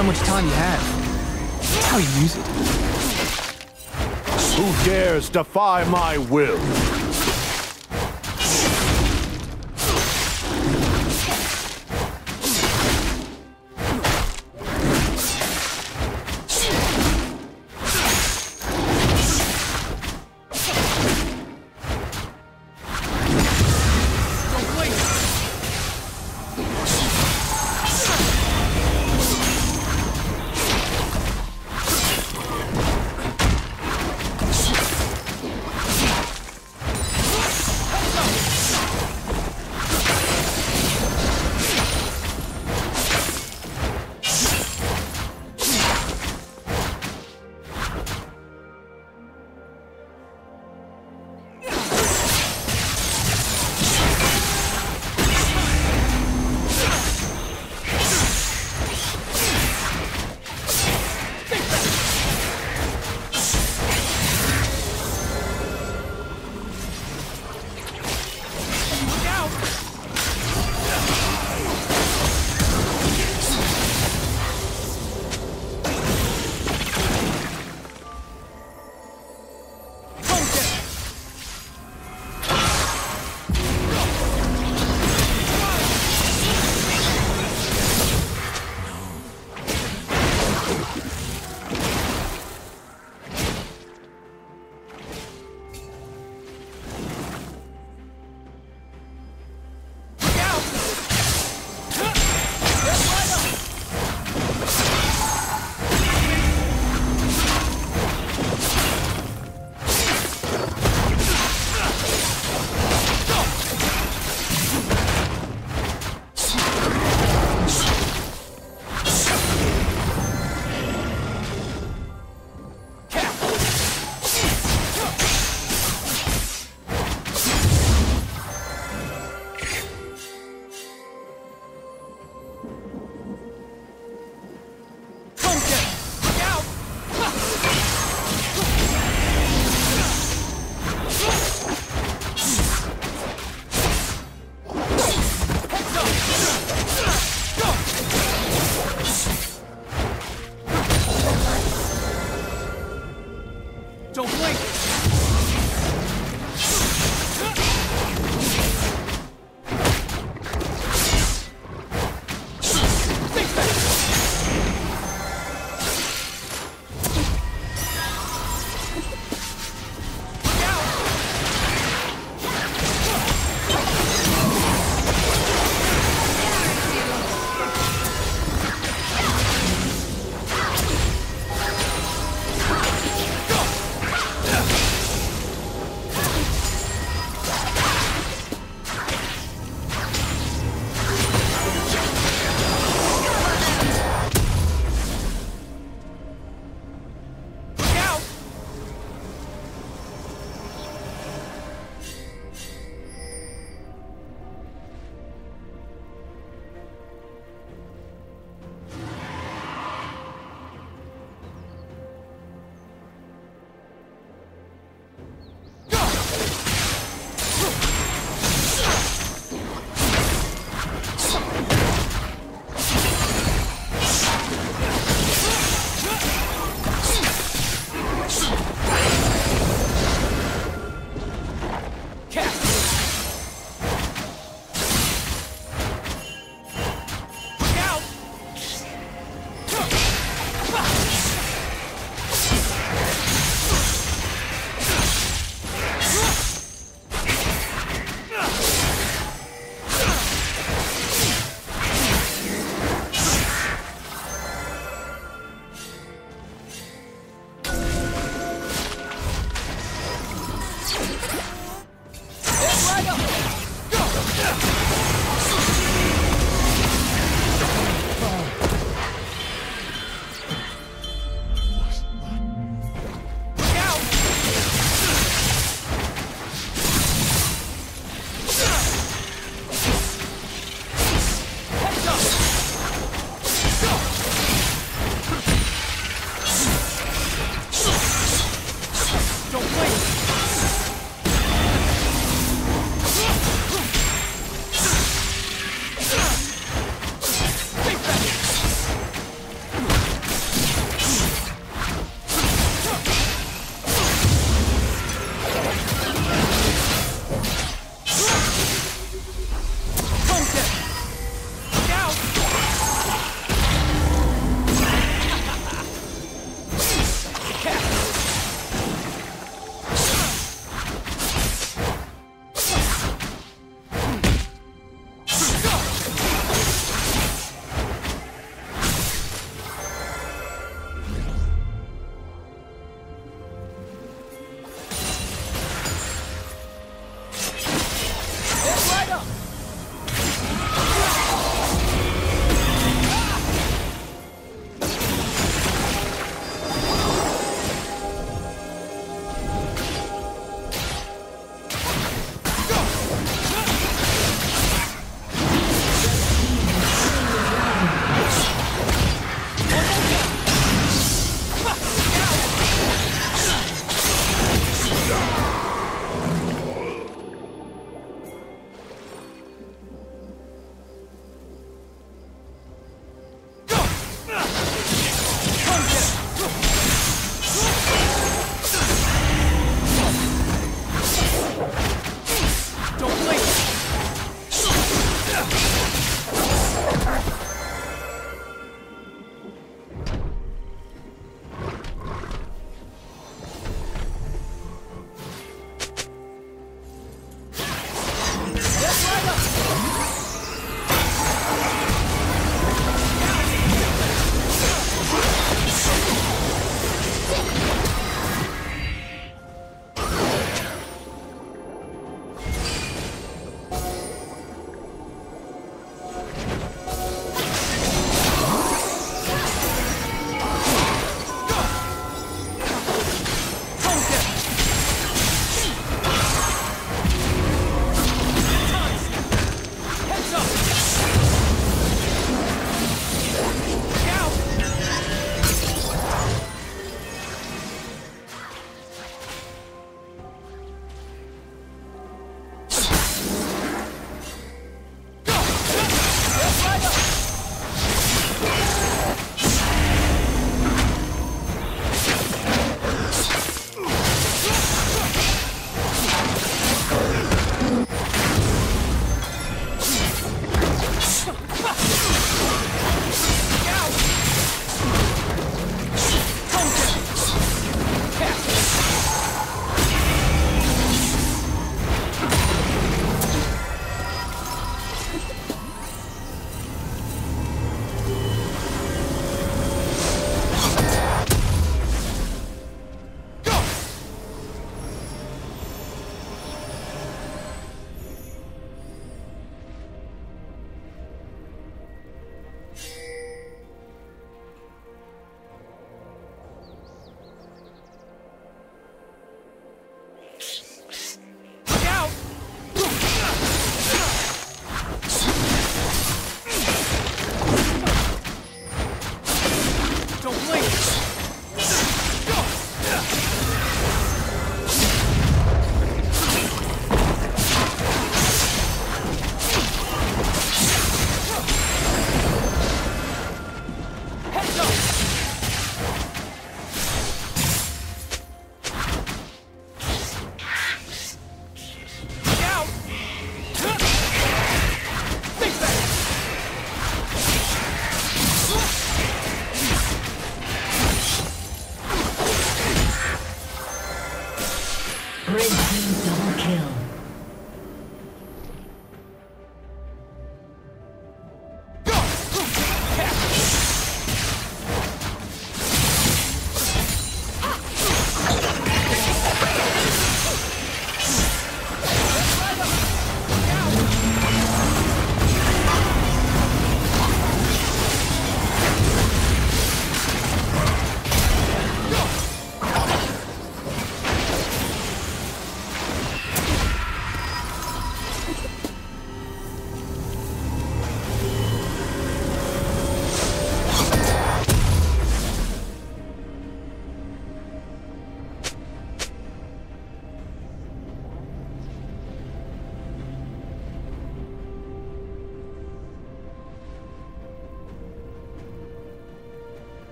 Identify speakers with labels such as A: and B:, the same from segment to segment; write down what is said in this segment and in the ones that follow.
A: how much time you have. It's how you use it.
B: Who dares defy my will?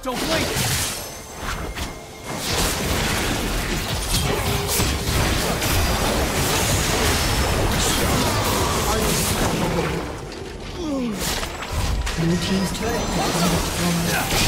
C: Don't blink! Blue Team's turret has been destroyed.